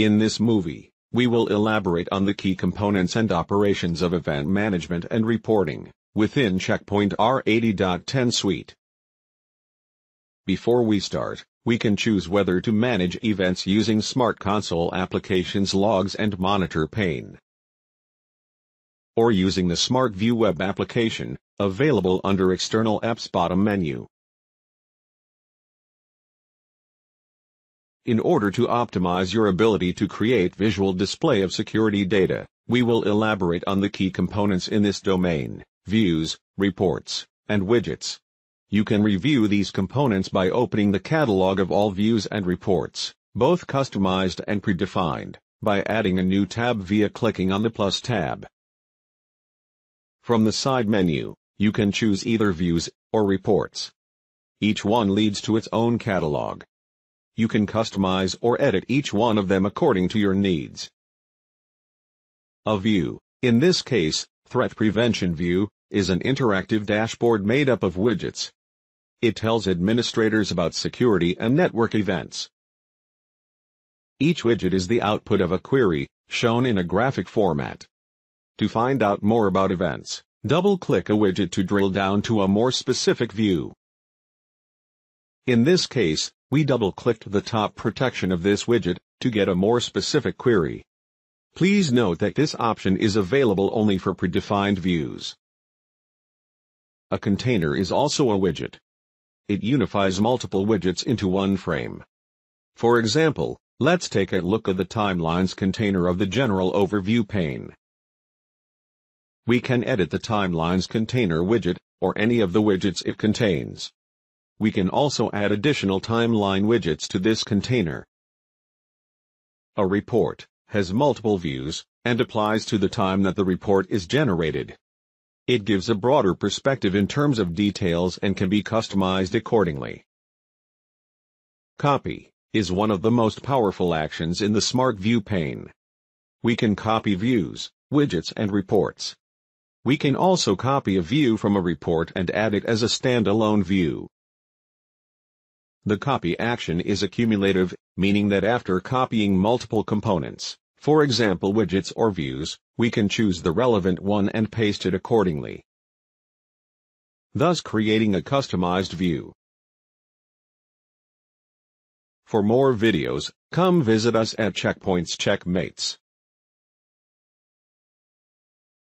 In this movie, we will elaborate on the key components and operations of event management and reporting within Check Point R80.10 suite. Before we start, we can choose whether to manage events using SmartConsole applications logs and monitor pane or using the SmartView web application, available under External Apps bottom menu. In order to optimize your ability to create visual display of security data, we will elaborate on the key components in this domain, views, reports, and widgets. You can review these components by opening the catalog of all views and reports, both customized and predefined, by adding a new tab via clicking on the plus tab. From the side menu, you can choose either views or reports. Each one leads to its own catalog. You can customize or edit each one of them according to your needs. A view, in this case, Threat Prevention View, is an interactive dashboard made up of widgets. It tells administrators about security and network events. Each widget is the output of a query, shown in a graphic format. To find out more about events, double-click a widget to drill down to a more specific view. In this case, we double-clicked the top protection of this widget to get a more specific query. Please note that this option is available only for predefined views. A container is also a widget. It unifies multiple widgets into one frame. For example, let's take a look at the timelines container of the general overview pane. We can edit the timelines container widget, or any of the widgets it contains. We can also add additional timeline widgets to this container. A report has multiple views and applies to the time that the report is generated. It gives a broader perspective in terms of details and can be customized accordingly. Copy is one of the most powerful actions in the SmartView pane. We can copy views, widgets and reports. We can also copy a view from a report and add it as a standalone view. The copy action is accumulative, meaning that after copying multiple components, for example widgets or views, we can choose the relevant one and paste it accordingly, thus creating a customized view. For more videos, come visit us at Checkpoints CheckMates.